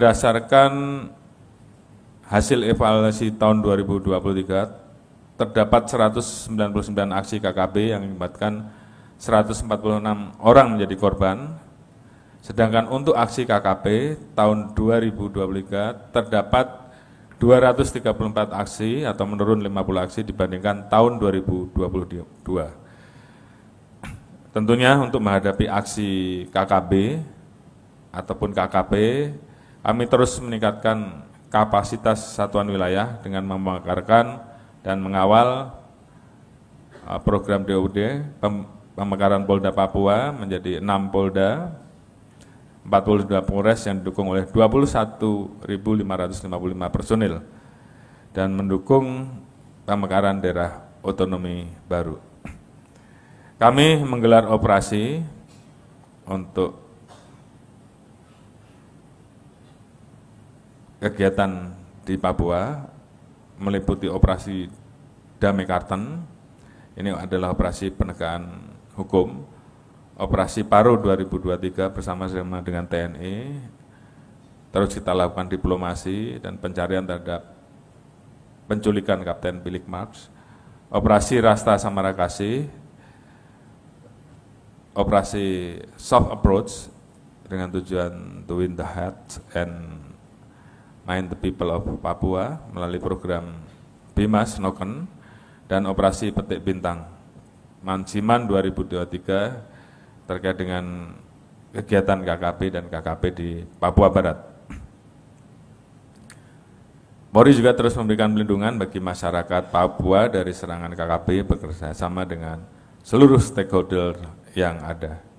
berdasarkan hasil evaluasi tahun 2023, terdapat 199 aksi KKB yang mengakibatkan 146 orang menjadi korban, sedangkan untuk aksi KKP tahun 2023 terdapat 234 aksi atau menurun 50 aksi dibandingkan tahun 2022. Tentunya untuk menghadapi aksi KKB ataupun KKP, kami terus meningkatkan kapasitas satuan wilayah dengan memekarkan dan mengawal uh, program DOD pemekaran Polda Papua menjadi 6 Polda 42 Polres yang didukung oleh 21.555 personil dan mendukung pemekaran daerah otonomi baru. Kami menggelar operasi untuk kegiatan di Papua meliputi operasi Damai Karten, ini adalah operasi penegakan hukum, operasi Paru 2023 bersama-sama dengan TNI, terus kita lakukan diplomasi dan pencarian terhadap penculikan Kapten Bilik Marx, operasi Rasta Samarakasi, operasi soft approach dengan tujuan to win the heart and mind the people of Papua melalui program Bimas Noken dan operasi Petik Bintang Mansiman 2023 terkait dengan kegiatan KKP dan KKP di Papua Barat. Polri juga terus memberikan pelindungan bagi masyarakat Papua dari serangan KKP bekerja sama dengan seluruh stakeholder yang ada.